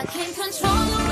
I can't control